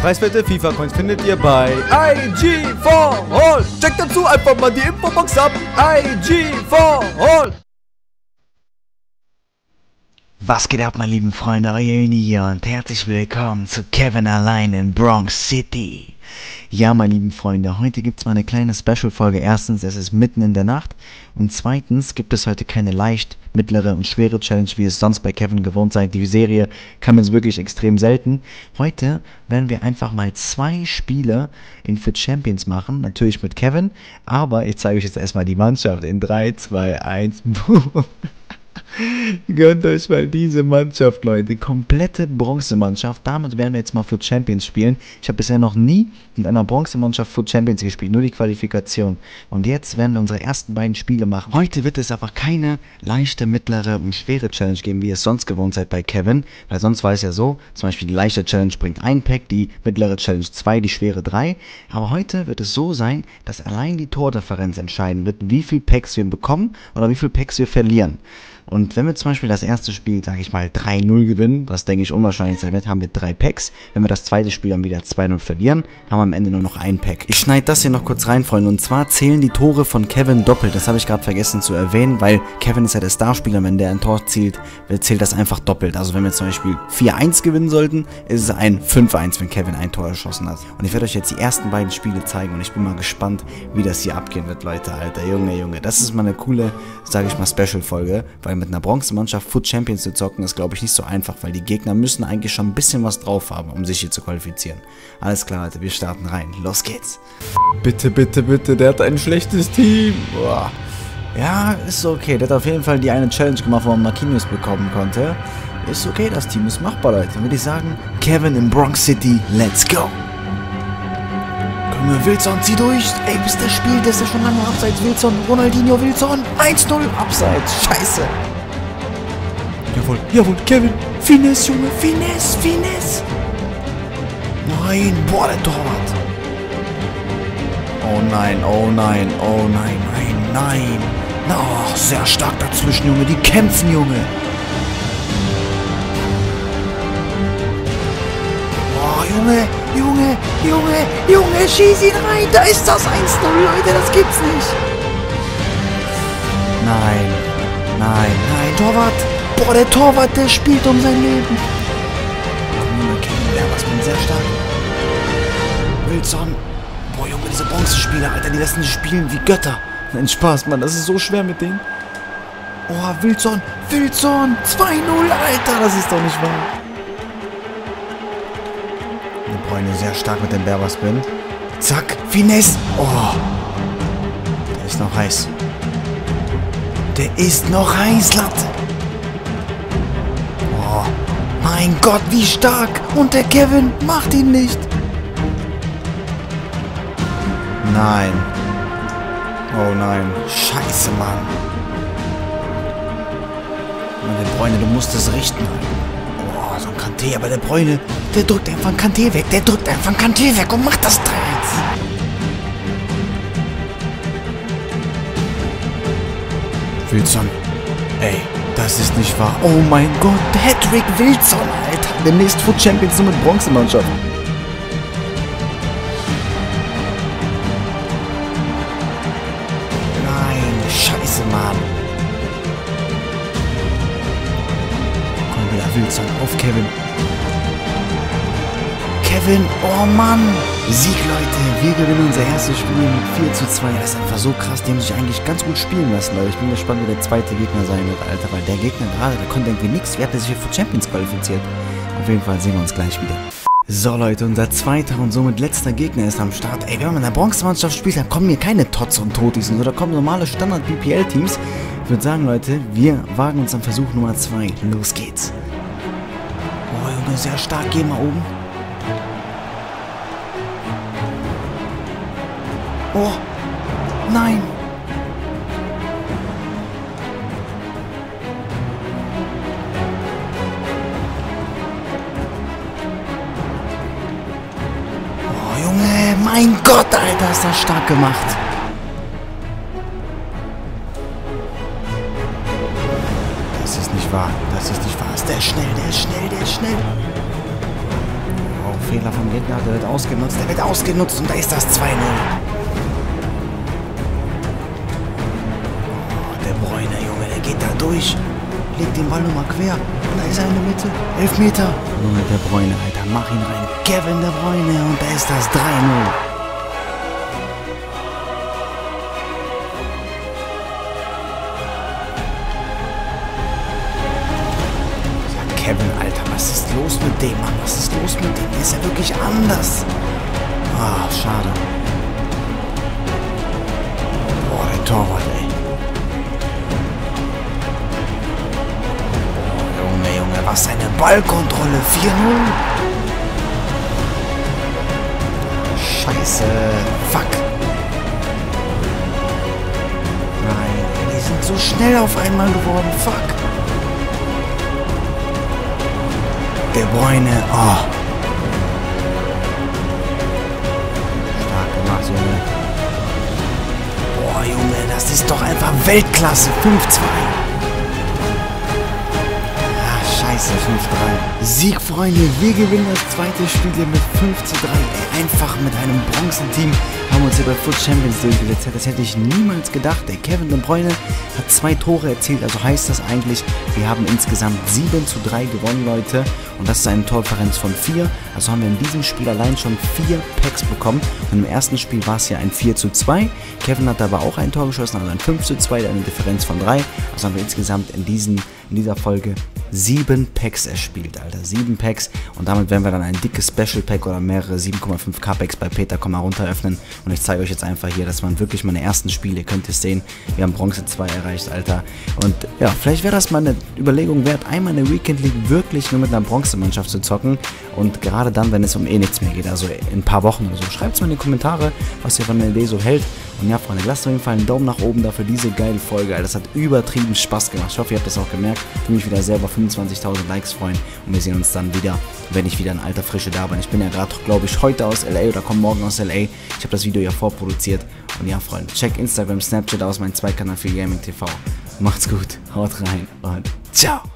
Preiswerte FIFA-Coins findet ihr bei IG for All. Checkt dazu einfach mal die Infobox ab. IG for All. Was geht ab, meine lieben Freunde, euer Uni hier und herzlich willkommen zu Kevin allein in Bronx City. Ja, meine lieben Freunde, heute gibt es mal eine kleine Special-Folge. Erstens, es ist mitten in der Nacht und zweitens gibt es heute keine leicht, mittlere und schwere Challenge, wie es sonst bei Kevin gewohnt seid. Die Serie kam jetzt wirklich extrem selten. Heute werden wir einfach mal zwei Spiele in Fit Champions machen, natürlich mit Kevin, aber ich zeige euch jetzt erstmal die Mannschaft in 3, 2, 1, boom. Gönnt euch mal diese Mannschaft, Leute. Komplette Bronzemannschaft. Damit werden wir jetzt mal für Champions spielen. Ich habe bisher noch nie mit einer Bronzemannschaft für Champions gespielt. Nur die Qualifikation. Und jetzt werden wir unsere ersten beiden Spiele machen. Heute wird es aber keine leichte, mittlere und schwere Challenge geben, wie ihr es sonst gewohnt seid bei Kevin. Weil sonst war es ja so, zum Beispiel die leichte Challenge bringt ein Pack, die mittlere Challenge 2, die schwere 3. Aber heute wird es so sein, dass allein die Tordifferenz entscheiden wird, wie viel Packs wir bekommen oder wie viel Packs wir verlieren. Und wenn wir zum Beispiel das erste Spiel, sage ich mal, 3-0 gewinnen, was denke ich unwahrscheinlich sein wird, haben wir drei Packs. Wenn wir das zweite Spiel dann wieder 2-0 verlieren, haben wir am Ende nur noch ein Pack. Ich schneide das hier noch kurz rein, Freunde. Und zwar zählen die Tore von Kevin doppelt. Das habe ich gerade vergessen zu erwähnen, weil Kevin ist ja der Starspieler. Wenn der ein Tor zielt, zählt das einfach doppelt. Also wenn wir zum Beispiel 4-1 gewinnen sollten, ist es ein 5-1, wenn Kevin ein Tor erschossen hat. Und ich werde euch jetzt die ersten beiden Spiele zeigen und ich bin mal gespannt, wie das hier abgehen wird, Leute. Alter, Junge, Junge. Das ist mal eine coole, sage ich mal, Special-Folge, weil mit einer Bronzemannschaft Foot Champions zu zocken, ist glaube ich nicht so einfach, weil die Gegner müssen eigentlich schon ein bisschen was drauf haben, um sich hier zu qualifizieren. Alles klar, Leute, wir starten rein. Los geht's. Bitte, bitte, bitte, der hat ein schlechtes Team. Boah. Ja, ist okay. Der hat auf jeden Fall die eine Challenge gemacht, wo man Marquinhos bekommen konnte. Ist okay, das Team ist machbar, Leute. Dann würde ich sagen, Kevin in Bronx City, let's go. Junge, Wilson, zieh durch. Ey, bis der spielt, ist er schon lange abseits. Wilson, Ronaldinho, Wilson. 1-0, abseits. Scheiße. Jawohl, jawohl, Kevin. Finesse, Junge, Finesse, Finesse. Nein, boah, der Torwart. Oh nein, oh nein, oh nein, nein, nein. Oh, sehr stark dazwischen, Junge. Die kämpfen, Junge. Oh, Junge, Junge, Junge, Junge, schieß ihn rein. Da ist das 1-0, Leute, das gibt's nicht. Nein, nein, nein, Torwart. Boah, der Torwart, der spielt um sein Leben. Was bin sehr stark. Wilson. Boah, Junge, diese Bronzespieler, Alter, die lassen die spielen wie Götter. Nein, Spaß, Mann, das ist so schwer mit denen. Oh, Wilson, Wilson, 2-0, Alter, das ist doch nicht wahr. De Bruyne sehr stark mit dem Berberspin. Zack, Finesse. Oh, der ist noch heiß. Der ist noch heiß, Latte. Mein Gott, wie stark. Und der Kevin macht ihn nicht. Nein. Oh nein. Scheiße, Mann. Der Bräune, du musst es richten. Oh, so ein Kanté, aber der Bräune, der drückt einfach ein Kanté weg. Der drückt einfach ein Kanté weg und macht das 3 Wilson. Ey, das ist nicht wahr. Oh mein Gott, Patrick Wilson, Alter. Demnächst Foot Champions nur mit Bronzemannschaft. Nein, scheiße, Mann. Komm wieder, Wilson, auf Kevin. Kevin, oh Mann. Sieg, Leute. Wir gewinnen unser erstes Spiel mit 4 zu 2. Das ist einfach so krass. Die haben sich eigentlich ganz gut spielen lassen, Leute. Ich bin gespannt, wie der zweite Gegner sein wird, Alter. Weil der Gegner gerade, der konnte irgendwie nichts. Wer hat sich für Champions qualifiziert? Auf jeden Fall sehen wir uns gleich wieder. So, Leute, unser zweiter und somit letzter Gegner ist am Start. Ey, wenn man in der Bronzemannschaft spielt, dann kommen hier keine Tots und Totis und so. Da kommen normale Standard-BPL-Teams. Ich würde sagen, Leute, wir wagen uns am Versuch Nummer 2. Los geht's. Oh, Junge, sehr stark. Geh mal oben. Oh, nein. Oh, Junge, mein Gott, Alter, ist das stark gemacht. Das ist nicht wahr, das ist nicht wahr. Ist der schnell, der ist schnell, der ist schnell. Oh, Fehler vom Gegner, der wird ausgenutzt, der wird ausgenutzt und da ist das 2-0. Durch. Legt den Ball nochmal quer. Und da ist er in der Mitte. Elfmeter. Junge, der Bräuner, Alter, mach ihn rein. Kevin der Bräuner und da ist das 3-0. Kevin, Alter, was ist los mit dem, Mann? Was ist los mit dem? Der ist ja wirklich anders. Ah, schade. Boah, der Torwart, ey. Ballkontrolle. 4-0. Scheiße. Fuck. Nein, die sind so schnell auf einmal geworden. Fuck. De Bruyne, oh. Stark gemacht, Junge. Boah, Junge, das ist doch einfach Weltklasse. 5-2. Scheiße, 5-3. Sieg, Freunde. Wir gewinnen das zweite Spiel hier mit 5 zu 3. Ey, einfach mit einem Bronzenteam haben uns hier bei Foot Champions durchgesetzt. Das hätte ich niemals gedacht. Der Kevin De Bruyne hat zwei Tore erzielt. Also heißt das eigentlich, wir haben insgesamt 7 zu 3 gewonnen, Leute. Und das ist eine Tordifferenz von 4. Also haben wir in diesem Spiel allein schon 4 Packs bekommen. Und im ersten Spiel war es ja ein 4 zu 2. Kevin hat aber auch ein Tor geschossen, also ein 5 zu 2, eine Differenz von 3. Also haben wir insgesamt in, diesen, in dieser Folge 7 Packs erspielt, Alter. 7 Packs. Und damit werden wir dann ein dickes Special Pack oder mehrere 7,5k Packs bei Peter Komma runter öffnen. Und ich zeige euch jetzt einfach hier, das waren wirklich meine ersten Spiele. Ihr könnt es sehen, wir haben Bronze 2 erreicht, Alter. Und ja, vielleicht wäre das mal eine Überlegung wert, einmal eine Weekend League wirklich nur mit einer Bronzemannschaft zu zocken. Und gerade dann, wenn es um eh nichts mehr geht, also in ein paar Wochen oder so. Schreibt es mal in die Kommentare, was ihr von der Idee so hält. Und ja, Freunde, lasst auf jeden Fall einen Daumen nach oben dafür diese geile Folge. Alter. Das hat übertrieben Spaß gemacht. Ich hoffe, ihr habt das auch gemerkt. Würde mich wieder selber 25.000 Likes freuen. Und wir sehen uns dann wieder, wenn ich wieder in alter Frische da bin. Ich bin ja gerade, glaube ich, heute aus LA oder komme morgen aus LA. Ich habe das Video ja vorproduziert. Und ja, Freunde, check Instagram, Snapchat aus, mein Zweikanal für Gaming TV. Macht's gut, haut rein und ciao.